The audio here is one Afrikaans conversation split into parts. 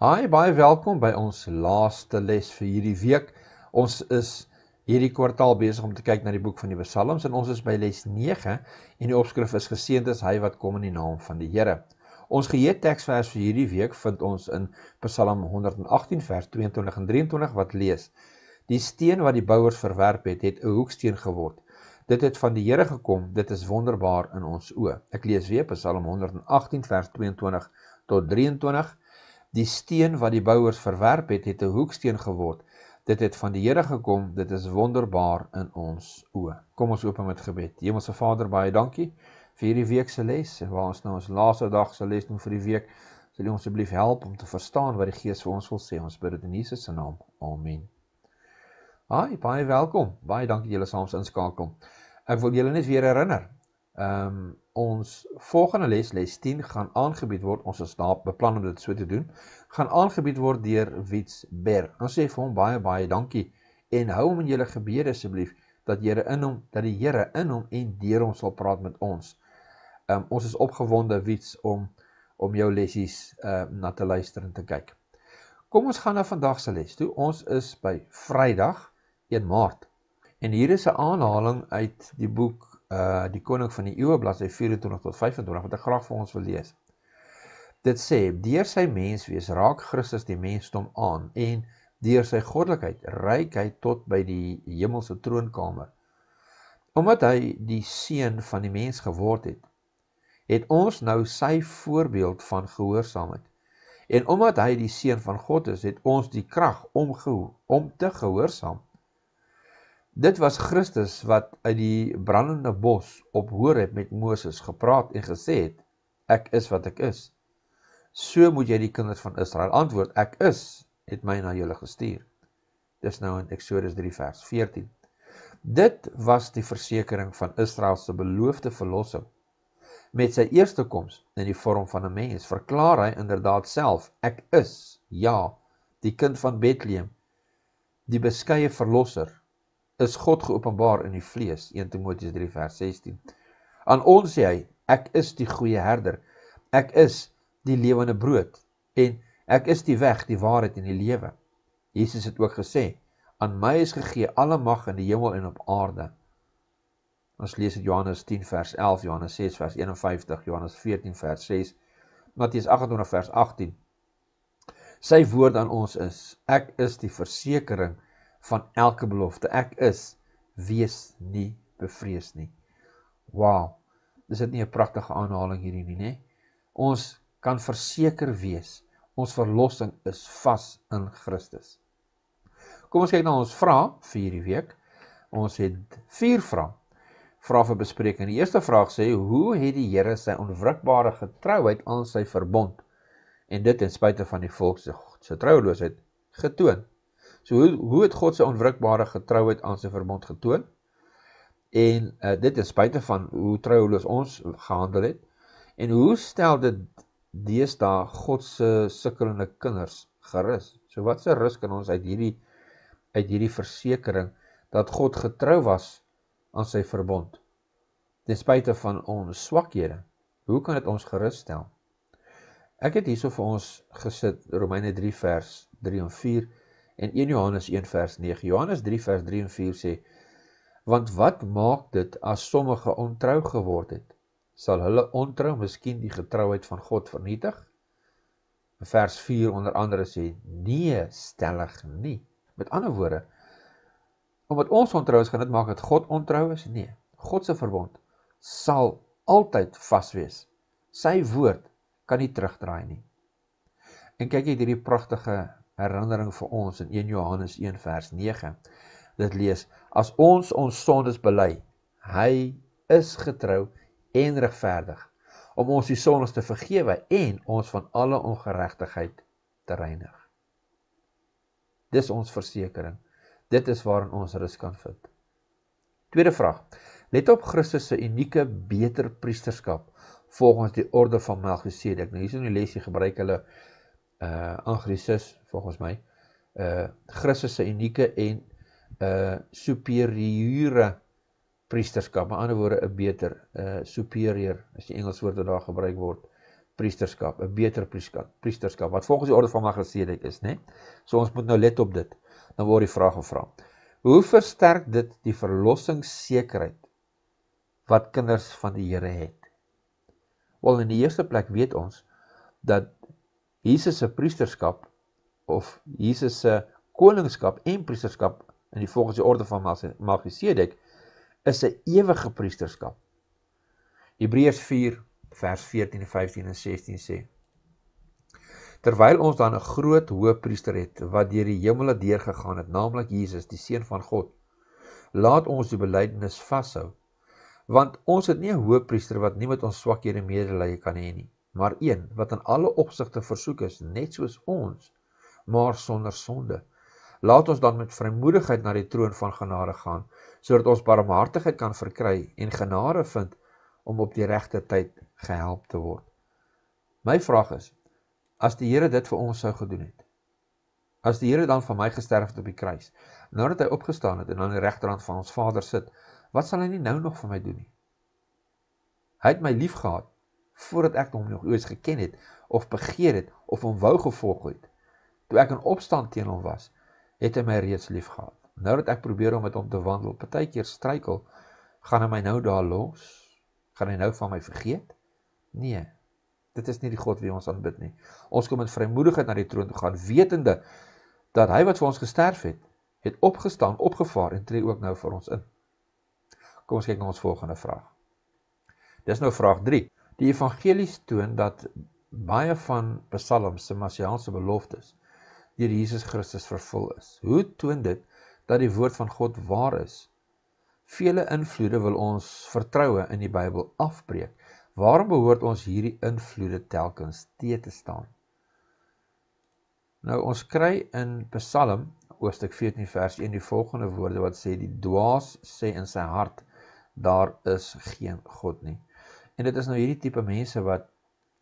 Haai, baie welkom by ons laaste les vir hierdie week. Ons is hierdie kwartaal besig om te kyk na die boek van die Psalms en ons is by les 9 en die opskrif is geseënd is hy wat kom in die naam van die Here. Ons geheue teksvers vir hierdie week vind ons in Psalm 118 vers 22 en 23 wat lees: Die steen wat die bouers verwerp het, het 'n hoeksteen geword. Dit het van die Here gekom, dit is wonderbaar in ons oë. Ek lees weer Psalm 118 vers 22 tot 23. Die steen wat die bouers verwerp het, het 'n hoeksteen geword. Dit het van die Here gekom, dit is wonderbaar in ons oë. Kom ons open met gebed. Hemelse Vader, baie dankie vir hierdie week se les. Waar ons nou ons laaste dag se les doen vir die week, sal U ons asseblief help om te verstaan wat die Gees vir ons wil sê. Ons bid dit in Jesus se naam. Amen. Haai, baie welkom. Baie dankie julle saam inskakel. Ek wil julle net weer herinner. Ehm um, ons volgende les les 10 gaan aangebied word. Ons is daar beplan om dit so te doen. Gaan aangebied word deur Wits Berg. Ons sê vir hom baie baie dankie en hou hom in julle gebede asseblief dat Here in hom dat die Here in hom en deur hom sal praat met ons. Um, ons is opgewonde Wits om om jou lessies uh na te luister en te kyk. Kom ons gaan na vandag se les toe. Ons is by Vrydag 1 Maart. En hier is 'n aanhaling uit die boek uh die koning van die eeue bladsy 24 tot 25 wat ek graag vir ons wil lees. Dit sê: Deur sy menswees raak Christus die mensdom aan en deur sy goddelikheid reik hy tot by die hemelse troonkamer. Omdat hy die seun van die mens geword het, het ons nou sy voorbeeld van gehoorsaamheid. En omdat hy die seun van God is, het ons die krag om gehoor om te gehoorsaam. Dit was Christus wat uit die brandende bos op Horeb met Moses gepraat en gesê het: Ek is wat ek is. So moet jy die kinders van Israel antwoord: Ek is het my na julle gestuur. Dis nou in Eksodus 3 vers 14. Dit was die versekering van Israel se beloofde verlossing. Met sy eerste koms in die vorm van 'n mens, verklaar hy inderdaad self: Ek is, ja, die kind van Bethlehem, die beskeie verlosser is God geopenbaar in die vlees 1 Timoteus 3 vers 16. Aan ons sê hy ek is die goeie herder. Ek is die lewende brood en ek is die weg, die waarheid en die lewe. Jesus het ook gesê aan my is gegee alle mag in die hemel en op aarde. Ons lees dit Johannes 10 vers 11, Johannes 6 vers 51, Johannes 14 vers 6, Matteus 28 vers 18. Sy woord aan ons is: Ek is die versekering van elke belofte. Ek is wees nie bevrees nie. Wow. Dis dit nie 'n pragtige aanhaling hierdie nie, nê? Ons kan verseker wees ons verlossing is vas in Christus. Kom ons kyk na ons vrae vir hierdie week. Ons het 4 vrae. Vrae vir bespreking. Die eerste vraag sê: "Hoe het die Here sy onwrikbare getrouheid aan sy verbond en dit ten spyte van die volk se trouloosheid getoon?" So hoe hoe het God se onwrikbare getrouheid aan sy verbond getoon? En uh, dit is spite van hoe trouloos ons gehandel het. En hoe stel dit deesdae God se sukkelende kinders gerus? So wat se rus kan ons uit hierdie uit hierdie versekering dat God getrou was aan sy verbond ten spyte van ons swakhede? Hoe kan dit ons gerus stel? Ek het hierso vir ons gesit Romeine 3 vers 3 en 4 en 1 Johannes 1 vers 9. Johannes 3 vers 3 en 4 sê: Want wat maak dit as sommige ontrou geword het? Sal hulle ontrou miskien die getrouheid van God vernietig? Vers 4 onder andere sê: Nee, stellig nie. Met ander woorde, omdat ons ontrou is, gaan dit maak dat God ontrou is? Nee. God se verbond sal altyd vas wees. Sy woord kan nie terugdraai nie. En kyk jy hierdie pragtige herinnering vir ons in 1 Johannes 1 vers 9. Dit lees: As ons ons sondes bely, hy is getrou en regverdig om ons die sondes te vergewe en ons van alle ongeregtigheid te reinig. Dis ons versekering. Dit is waarin ons rus kan vind. Tweede vraag. Let op Christus se unieke beter priesterskap volgens die orde van Melchisedek. Nou hier is in die lesie gebruik hulle uh Anglisis volgens my uh Christus se unieke en uh superieure priesterskap. Met ander woorde 'n beter uh superior as die Engels woord wat daar gebruik word priesterskap, 'n beter priesterskap wat volgens die orde van Melchisedek is, né? So ons moet nou let op dit. Dan word die vraag gevra. Hoe versterk dit die verlossingssekerheid wat kinders van die Here het? Wel in die eerste plek weet ons dat Jesus se priesterskap of Jesus se koningskap en priesterskap in die volgens die orde van Melchisedek is 'n ewige priesterskap. Hebreërs 4 vers 14 en 15 en 16 sê: Terwyl ons dan 'n groot hoëpriester het wat deur die hemele deurgegaan het, naamlik Jesus, die seun van God, laat ons die belydenis vashou. Want ons het nie 'n hoëpriester wat nie met ons swakhede medelee kan hê nie, maar een wat in alle opsigte versoek is, net soos ons, maar sonder sonde. Laat ons dan met vrymoedigheid na die troon van genade gaan, sodat ons barmhartigheid kan verkry en genade vind om op die regte tyd gehelp te word. My vraag is: as die Here dit vir ons sou gedoen het, as die Here dan vir my gesterf het op die kruis, nadat hy opgestaan het en aan die regterhand van ons Vader sit, wat sal hy nie nou nog vir my doen nie? Hy het my liefgehad voordat ek hom nog ooit geken het of begeer het of hom wou gevolg het. Toe ek in opstand teen hom was, het hy my reeds liefgehad. Nou dat ek probeer om met hom te wandel, partykeer struikel, gaan hy my nou daar los? Gaan hy nou van my vergeet? Nee. Dit is nie die God wie ons aanbid nie. Ons kom met vrymoedigheid na die troon toe gaan, wetende dat hy wat vir ons gesterf het, het opgestaan, opgevaar en tree ook nou vir ons in. Kom ons kyk na ons volgende vraag. Dis nou vraag 3. Die evangelies toon dat baie van psalms se messiaanse beloftes deur Jesus Christus vervul is. Hoe toon dit dat die woord van God waar is? Vele invloede wil ons vertroue in die Bybel afbreek. Waarom behoort ons hierdie invloede telkens te te staan? Nou ons kry in Psalm hoofstuk 14 vers 1 die volgende woorde wat sê die dwaas sê in sy hart daar is geen God nie. En dit is nou hierdie tipe mense wat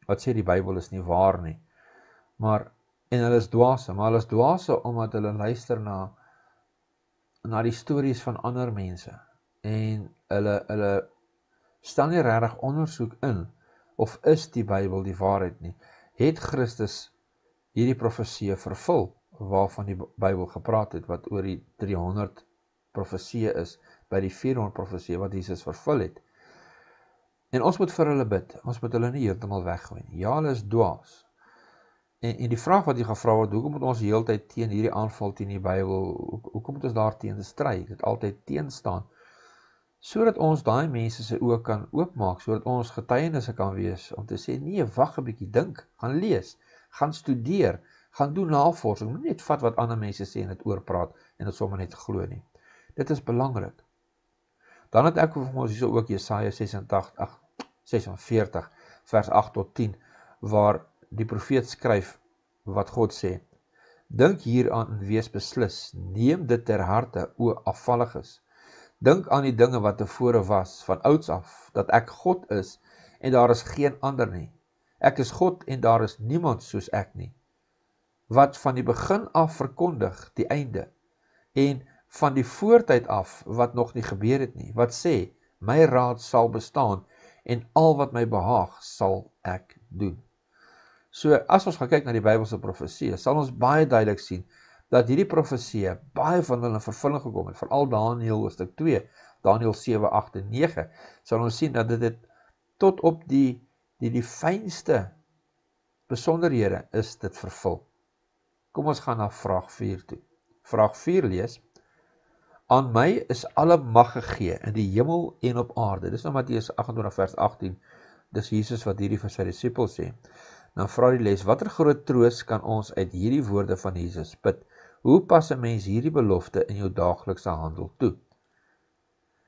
wat sê die Bybel is nie waar nie. Maar en hulle is dwaase, maar hulle is dwaase omdat hulle luister na na die stories van ander mense en hulle hulle stel nie regtig ondersoek in of is die Bybel die waarheid nie. Het Christus hierdie profeseë vervul waarvan die Bybel gepraat het wat oor die 300 profeseë is by die 400 profeseë wat Jesus vervul het. En ons moet vir hulle bid. Ons moet hulle nie heeltemal weggooi nie. Ja, hulle is dwaas. En en die vraag wat jy gevra word, hoekom moet ons heeltyd teen hierdie aanval teen die Bybel, hoekom moet ons daarteenoor stry? Dit altyd teen staan sodat ons daai mense se oë kan oopmaak sodat ons getuienisse kan wees om te sê nee wag 'n bietjie dink gaan lees gaan studeer gaan doen navorsing moenie net vat wat ander mense sê en dit oorpraat en dit sommer net glo nie dit is belangrik dan het ek vir ons hierso ook Jesaja 86 46 vers 8 tot 10 waar die profeet skryf wat God sê dink hieraan en wees beslis neem dit ter harte o afvalliges Dink aan die dinge wat tevore was van ouds af dat ek God is en daar is geen ander nie. Ek is God en daar is niemand soos ek nie. Wat van die begin af verkondig die einde en van die voortyd af wat nog nie gebeur het nie. Wat sê my raad sal bestaan en al wat my behaag sal ek doen. So as ons gaan kyk na die Bybelse profeseë, sal ons baie duidelik sien dat hierdie profeseë baie van hulle in vervulling gekom het, veral Daniël hoofstuk 2, Daniël 7, 8 en 9, sal ons sien dat dit het tot op die die die fynste besonderhede is dit vervul. Kom ons gaan na vraag 4 toe. Vraag 4 lees: Aan my is alle mag gegee in die hemel en op aarde. Dis nou Matteus 28 vers 18. Dis Jesus wat hierdie vir sy disippels sê. Dan vra die les: Watter groot troos kan ons uit hierdie woorde van Jesus put? Hoe pas 'n mens hierdie belofte in jou daaglikse handel toe?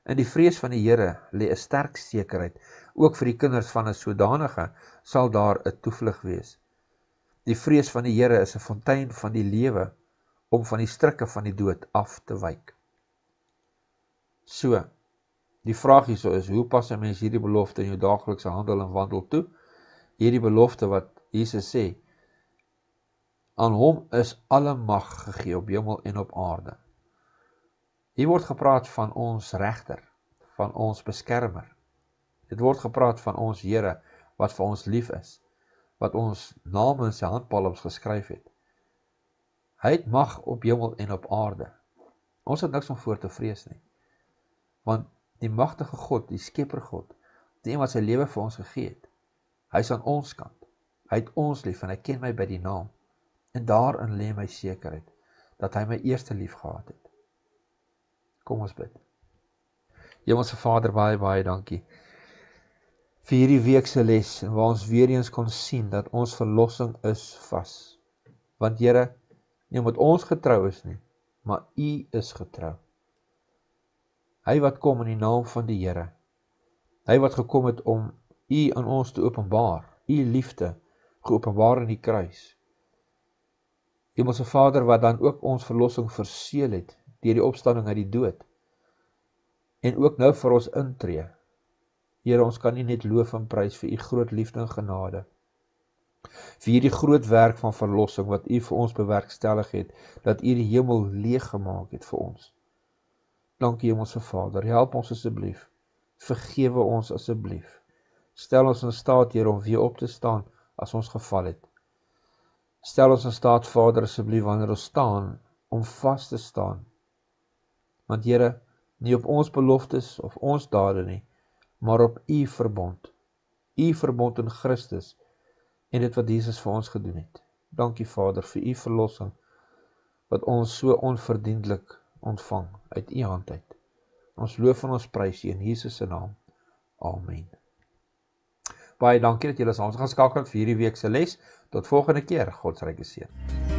In die vrees van die Here lê 'n sterk sekerheid, ook vir die kinders van 'n sodanige sal daar 'n toevlug wees. Die vrees van die Here is 'n fontein van die lewe om van die strikke van die dood af te wyk. So. Die vraag hierso is, hoe pas 'n mens hierdie belofte in jou daaglikse handel en wandel toe? Hierdie belofte wat Jesus sê, Aan hom is alle mag gegee op hemel en op aarde. Hier word gepraat van ons regter, van ons beskermer. Dit word gepraat van ons Here wat vir ons lief is, wat ons name in sy handpalms geskryf het. Hy het mag op hemel en op aarde. Ons het niks om voor te vrees nie. Want die magtige God, die Skepper God, die een wat sy lewe vir ons gegee het, hy's aan ons kant. Hy het ons lief en hy ken my by die naam. En daarin lê my sekerheid dat hy my eerste lief gehad het. Kom ons bid. Hemelse Vader, baie baie dankie vir hierdie week se les waar ons weer eens kon sien dat ons verlossing is vas. Want Here, nie omdat ons getrou is nie, maar U is getrou. Hy wat kom in die naam van die Here. Hy wat gekom het om U aan ons te openbaar, U liefde geopenbaar in die kruis. Hemelse Vader wat dan ook ons verlossing verseël het deur die opstanding uit die dood en ook nou vir ons intree Here, ons kan U net loof en prys vir U groot liefde en genade. Vir hierdie groot werk van verlossing wat U vir ons bewerkstellig het, dat U die hemel leeg gemaak het vir ons. Dankie Hemelse Vader, help ons asseblief. Vergewe ons asseblief. Stel ons in staat, Here, om weer op te staan as ons geval het. Stel ons in staat, Vader, asseblief wanneer ons staan om vas te staan. Want Here, nie op ons beloftes of ons dade nie, maar op u verbond. U verbond in Christus en dit wat Jesus vir ons gedoen het. Dankie Vader vir u verlossing wat ons so onverdienlik ontvang uit u hand uit. Ons loof en ons prys u in Jesus se naam. Amen. Baie dankie dat julle saam gaan skakel vir hierdie week se les. Tot volgende keer. God se ryke seën.